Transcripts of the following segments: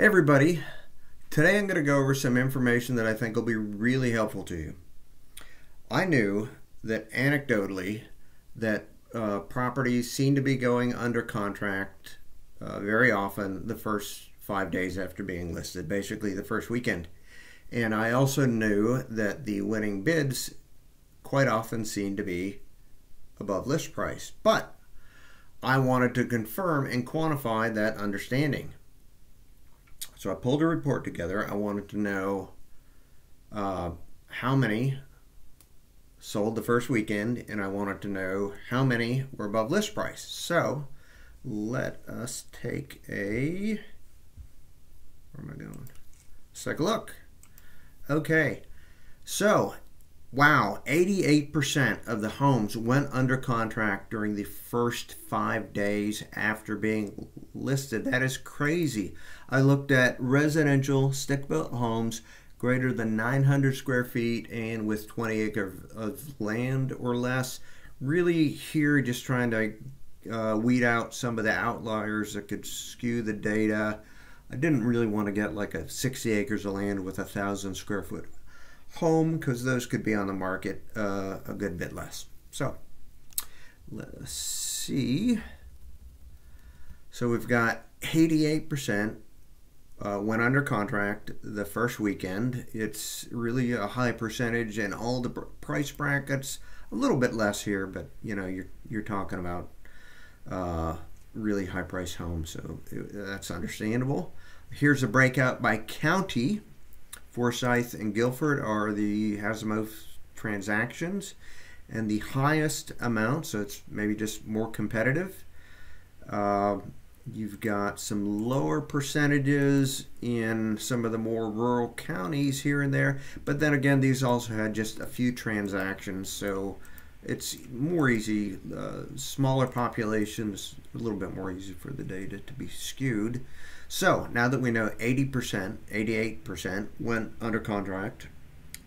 Hey everybody, today I'm going to go over some information that I think will be really helpful to you. I knew that anecdotally that uh, properties seem to be going under contract uh, very often the first five days after being listed, basically the first weekend. And I also knew that the winning bids quite often seem to be above list price. But I wanted to confirm and quantify that understanding. So I pulled a report together. I wanted to know uh, how many sold the first weekend, and I wanted to know how many were above list price. So let us take a. Where am I going? Let's take a look. Okay, so Wow, 88% of the homes went under contract during the first five days after being listed. That is crazy. I looked at residential stick built homes greater than 900 square feet and with 20 acres of land or less. Really, here just trying to uh, weed out some of the outliers that could skew the data. I didn't really want to get like a 60 acres of land with a thousand square foot home because those could be on the market uh, a good bit less. So let's see. So we've got 88% uh, went under contract the first weekend. It's really a high percentage, in all the price brackets a little bit less here, but you know you're you're talking about uh, really high price homes, so it, that's understandable. Here's a breakout by county. Forsyth and Guilford are the has the most transactions and the highest amount, so it's maybe just more competitive. Uh, you've got some lower percentages in some of the more rural counties here and there, but then again, these also had just a few transactions, so it's more easy. Uh, smaller populations, a little bit more easy for the data to be skewed. So now that we know 80%, 88% went under contract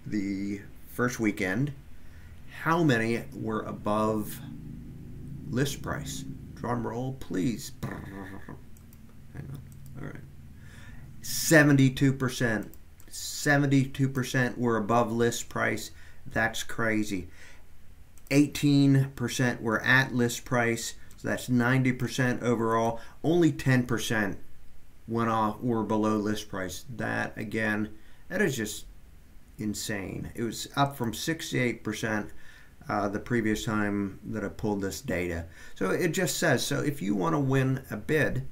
the first weekend, how many were above list price? Drum roll, please. Hang on. All right. 72%. 72% were above list price. That's crazy. 18% were at list price. So that's 90% overall. Only 10% went off were below list price. That again, that is just insane. It was up from 68% uh, the previous time that I pulled this data. So it just says so if you want to win a bid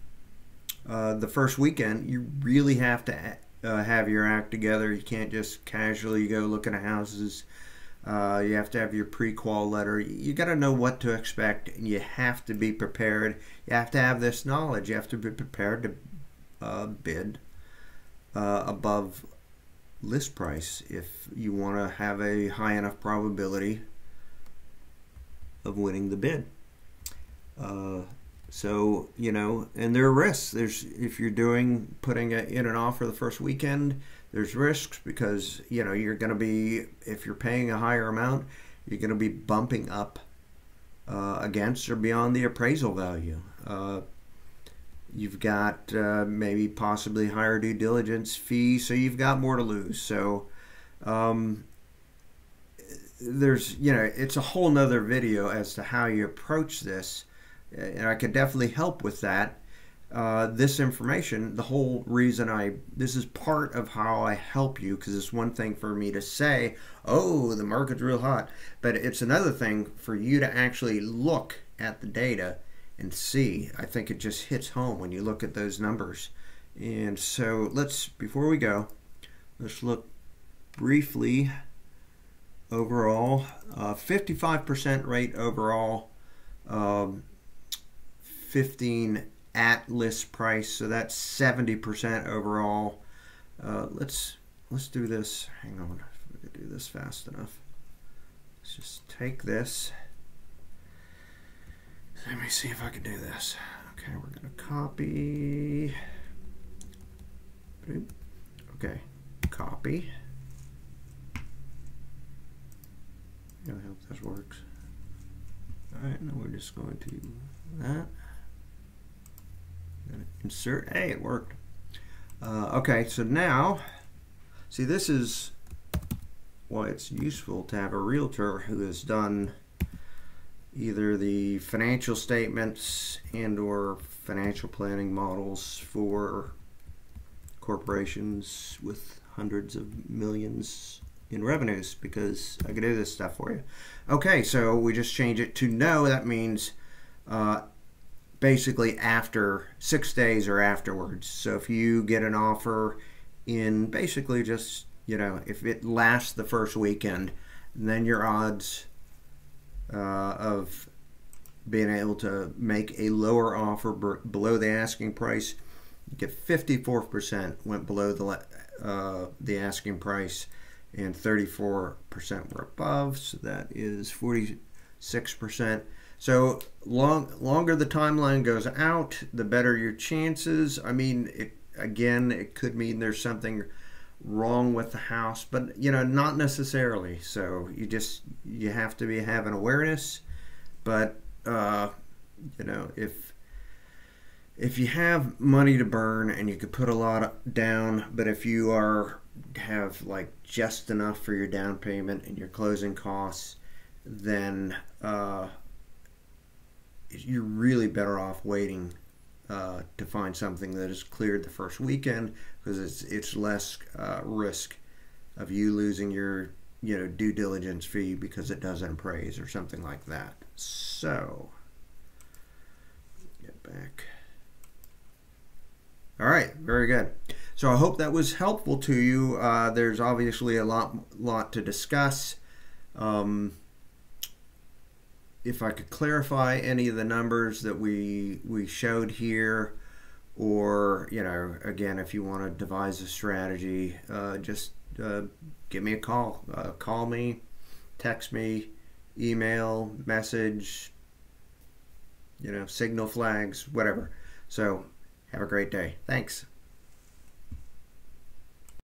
uh, the first weekend, you really have to uh, have your act together. You can't just casually go looking at houses. Uh, you have to have your pre-qual letter. You got to know what to expect, and you have to be prepared. You have to have this knowledge. You have to be prepared to uh, bid uh, above list price if you want to have a high enough probability of winning the bid. Uh, so you know, and there are risks. There's if you're doing putting a, in an offer the first weekend, there's risks because you know you're going to be if you're paying a higher amount, you're going to be bumping up uh, against or beyond the appraisal value. Uh, You've got uh, maybe possibly higher due diligence fee, so you've got more to lose. So um, there's, you know, it's a whole nother video as to how you approach this, and I could definitely help with that. Uh, this information, the whole reason I, this is part of how I help you because it's one thing for me to say, oh, the market's real hot, but it's another thing for you to actually look at the data and see. I think it just hits home when you look at those numbers. And so let's, before we go, let's look briefly overall. 55% uh, rate overall, um, 15 at list price, so that's 70% overall. Uh, let's let's do this. Hang on, if could do this fast enough. Let's just take this. Let me see if I can do this. Okay, we're going to copy. Okay, copy. I hope this works. Alright, now we're just going to that. Insert. Hey, it worked. Uh, okay, so now, see, this is why it's useful to have a realtor who has done either the financial statements and or financial planning models for corporations with hundreds of millions in revenues because I can do this stuff for you. Okay, so we just change it to no. That means uh, basically after six days or afterwards. So if you get an offer in basically just, you know, if it lasts the first weekend, then your odds uh, of being able to make a lower offer below the asking price, you get 54% went below the uh, the asking price, and 34% were above. So that is 46%. So long longer the timeline goes out, the better your chances. I mean, it, again, it could mean there's something wrong with the house, but you know, not necessarily. So you just you have to be having awareness. But uh, you know, if if you have money to burn and you could put a lot down, but if you are have like just enough for your down payment and your closing costs, then uh, you're really better off waiting uh, to find something that is cleared the first weekend because it's it's less uh, risk of you losing your you know due diligence fee because it doesn't appraise or something like that. So get back. All right, very good. So I hope that was helpful to you. Uh, there's obviously a lot lot to discuss. Um, if I could clarify any of the numbers that we we showed here, or you know, again, if you want to devise a strategy, uh, just uh, give me a call. Uh, call me, text me, email, message, you know, signal flags, whatever. So have a great day. Thanks.